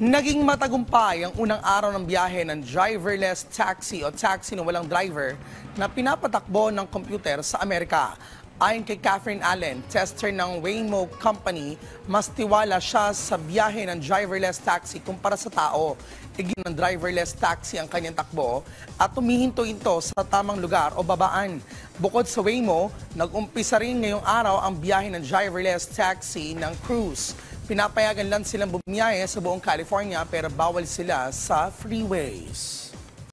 Naging matagumpay ang unang araw ng biyahe ng driverless taxi o taxi na walang driver na pinapatakbo ng computer sa Amerika. Ayon kay Catherine Allen, tester ng Waymo Company, mas tiwala siya sa biyahe ng driverless taxi kumpara sa tao. Igin ng driverless taxi ang kanyang takbo at tumihinto-hinto sa tamang lugar o babaan. Bukod sa Waymo, nag-umpisa rin ngayong araw ang biyahe ng driverless taxi ng Cruise. Pinapayagan lang silang bumiyahe sa buong California pero bawal sila sa freeways.